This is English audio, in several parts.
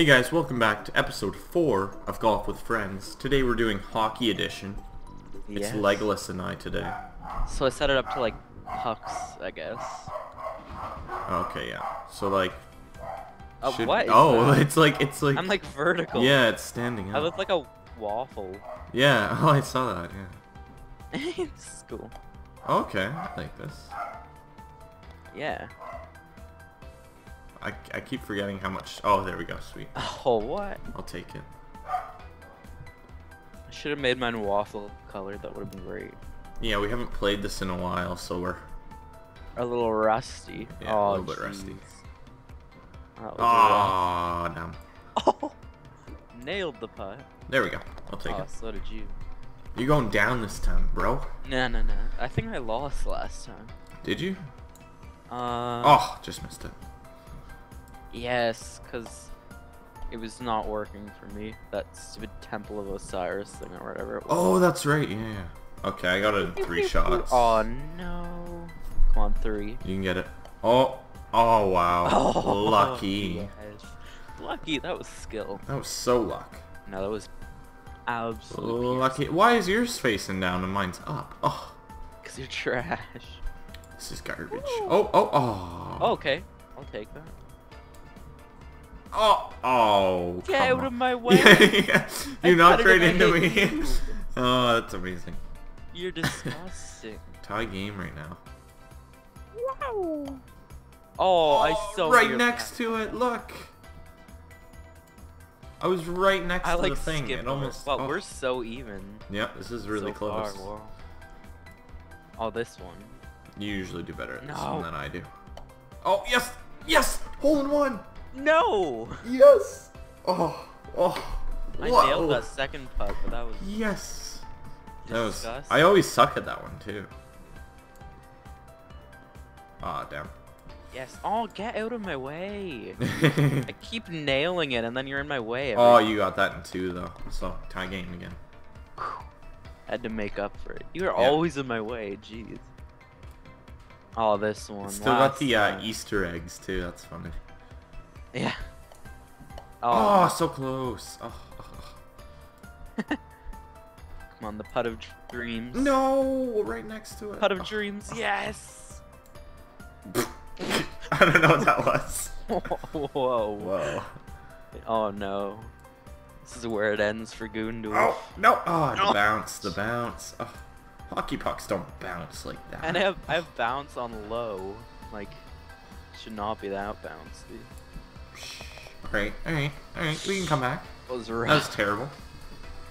Hey guys, welcome back to episode 4 of Golf with Friends. Today we're doing Hockey Edition. It's Yes. Legolas and I today. So I set it up to like pucks, I guess. Okay, yeah. So like... Uh, should- what? is Oh, that? it's like, it's like... I'm like vertical. Yeah, it's standing up. I look like a waffle. Yeah, oh I saw that, yeah. it's cool. Okay, I like this. Yeah. I, I keep forgetting how much... Oh, there we go, sweet. Oh, what? I'll take it. I should have made mine waffle colored. That would have been great. Yeah, we haven't played this in a while, so we're... A little rusty. Yeah, a oh, little bit rusty. jeez. That was Ah, damn. Oh! Nailed the putt. There we go. I'll take oh, it. so did you. You're going down this time, bro. No, no, no. I think I lost last time. Did you? Uh, Oh, just missed it. Yes, because it was not working for me. That stupid Temple of Osiris thing or whatever it oh, was. Oh, that's right. Yeah. Okay, I got it in three shots. Oh no. Come on, three. You can get it. Oh. Oh wow. Oh, Lucky. yes. Lucky, that was skill. That was so luck. No, that was absolutely Lucky. Why is yours facing down and mine's up? Oh, Because you're trash. this is garbage. Oh, oh, oh. Oh, okay, I'll take that. Oh, oh. Get out on. of my way! Yeah, you knocked cut it right and into me. oh, that's amazing. You're disgusting. Tie game right now. wow. Oh, oh I so right near next to it. Look. I was right next I to like the thing. skipped It almost. Well, oh. we're so even. Yep, this is really so close. Far. Wow. Oh, this one. You usually do better at this one than I do. Oh yes, yes, hole in one. No! Yes. Oh, oh. I whoa. nailed that second putt, but that was Yes. That was. I always suck at that one too. Ah, damn. Yes. Oh, get out of my way. I keep nailing it, and then you're in my way. oh, time. you got that in two though. So tie game again. Had to make up for it. You were Yeah. always in my way. Jeez. Oh, this one. Still got the uh. Easter eggs too. That's funny. Yeah. Oh, oh, Oh, so close. Oh, oh, oh. come on, the putt of dreams. No, right next to it. Putt of Oh. dreams. Yes. I don't know what that was. Whoa. Whoa. Oh no. This is where it ends for Goondoolf. Oh no! Oh, the No. bounce, the bounce. Oh, hockey pucks don't bounce like that. And I have I have bounce on low. Like, should not be that bouncy. Alright, alright, alright. We can come back. It was That was terrible.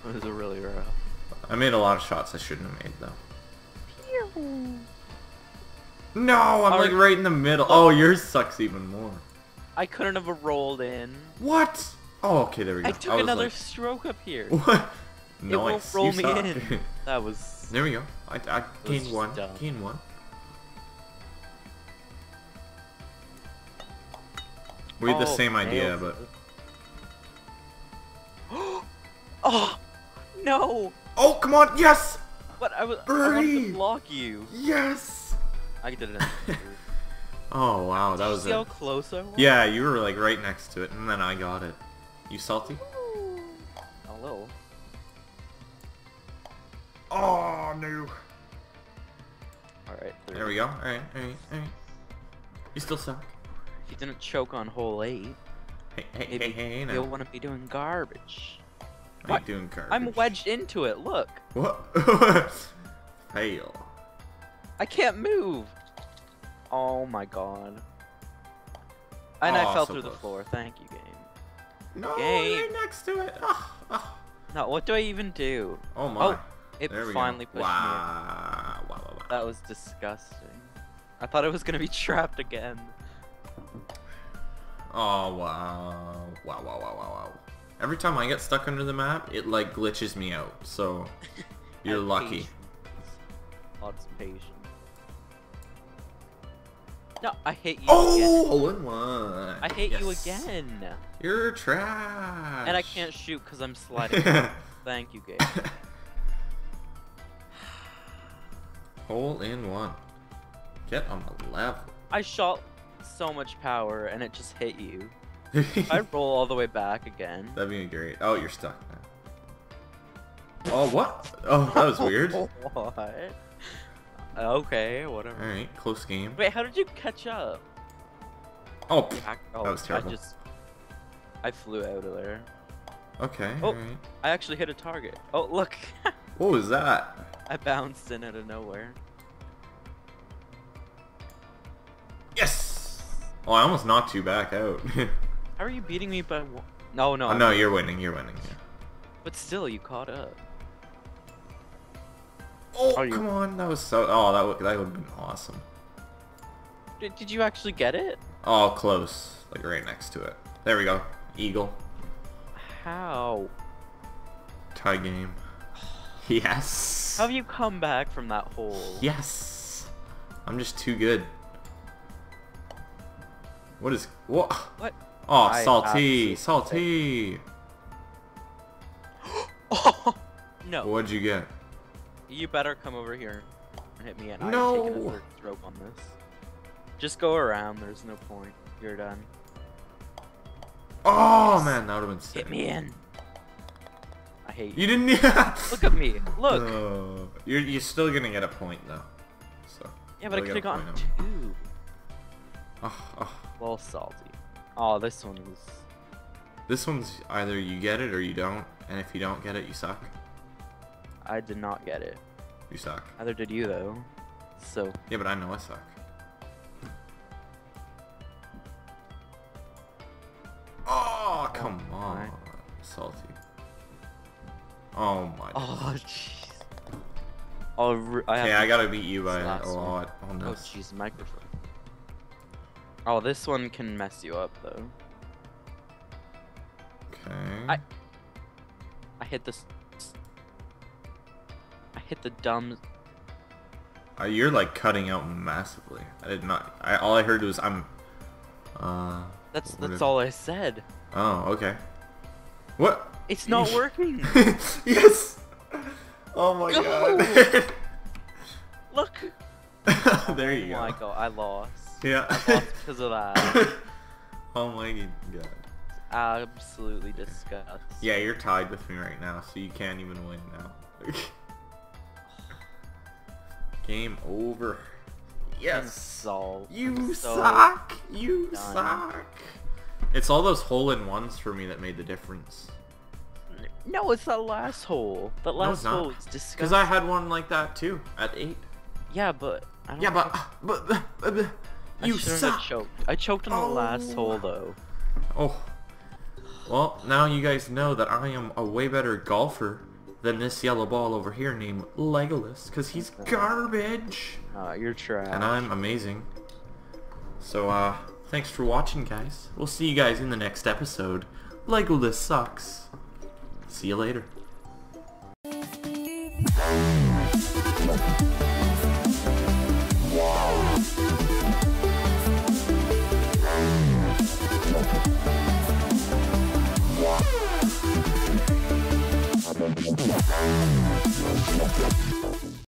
It was really rough. I made a lot of shots I shouldn't have made though. No, I'm like right in the middle. Oh. oh, yours sucks even more. I couldn't have rolled in. What? Oh, okay, there we go. I took was another like, stroke up here. what? It won't roll me in. That was. there we go. I, I gained one. dumb. Gained one. We had the Oh, same idea, but oh no! oh, come on, yes, But I was. I wanted to block you. yes. I did it. Oh wow, that Did you was see how it. close I was? Yeah, you were like right next to it, and then I got it. You salty? A little. Oh no. All right. There we go. All right, all right, all right. You still suck. If you didn't choke on hole eight, Hey, hey, maybe hey, hey, you'll want to be doing garbage. I ain't doing garbage. I'm wedged into it. Look, What? Fail. I can't move. Oh my god. And Aw, I fell so through the floor. Thank you, game. No, Game. right next to it. Ah, ah. No, what do I even do? Oh my. Oh, it there we finally go. pushed me. wow. Wow, wow, wow. That was disgusting. I thought I was gonna be trapped again. Oh wow. Wow, wow, wow, wow, wow. Every time I get stuck under the map, it like glitches me out. So you're lucky. patience. Lots of patience. No, I hit you Oh, again. hole in one. I hit you again. You're trash. And I can't shoot because I'm sliding. Thank you, game. hole in one. Get on the level. I shot so much power and it just hit you. I roll all the way back again. That'd be great. Oh, you're stuck now. Oh, what? Oh, that was weird. what? Okay, whatever. Alright, close game. Wait, how did you catch up? Oh, oh I, oh, was terrible. I just, I flew out of there. okay, Oh. alright. I actually hit a target. Oh, look. What was that? I bounced in out of nowhere. Oh, I almost knocked you back out. How are you beating me by one? No, no. oh, no, you're winning, you're winning. Yeah. But still, you caught up. Oh, come on, that was so... Oh, that would, that would have been awesome. Did, did you actually get it? Oh, close. Like right next to it. There we go. Eagle. How? Tie game. Yes. How have you come back from that hole? Yes. I'm just too good. What is... What? What? Oh, I salty. Salty. Oh, no. What'd you get? You better come over here and hit me, and I'm No. taking a third stroke on this. Just go around. There's no point. You're done. Oh, man, that would have been sick. Hit me in. I hate you. You didn't... Look at me. Look. Uh, you're, you're still gonna get a point, though. So. yeah, but I you'll could get have gotten point out. two. Oh, oh. Well, salty. Oh, this one was. This one's either you get it or you don't, and if you don't get it, you suck. I did not get it. You suck. Neither did you, though. So, Yeah, but I know I suck. Oh, oh come my. on. Salty. Oh my. oh jeez. Oh, I have Okay, I gotta beat you by this a lot on Oh jeez, microphone. Oh, this one can mess you up though. Okay. I- I hit this. I hit the dumb. Uh, you're like cutting out massively. I did not. I all I heard was I'm. Uh. That's that's all I said. Oh, okay. What? It's not working. yes. Oh my Go! god. Look. there you oh go. my god, I lost. Yeah. I lost because of that. oh my god. Absolutely disgusting. Yeah, you're tied with me right now, so you can't even win now. Game over. Yes. Solved. You So suck. You done. suck. It's all those hole-in-ones for me that made the difference. No, it's that last hole. That No, last it's hole is disgusting. Because I had one like that too at eight. Yeah, but I don't Yeah, but but, but, but, but I you suck. choked. I choked on the last Oh. hole though. Oh. Well, now you guys know that I am a way better golfer than this yellow ball over here named Legolas, because he's garbage. Uh, you're trash. And I'm amazing. So, uh, thanks for watching, guys. We'll see you guys in the next episode. Legolas sucks. See you later. Thank you.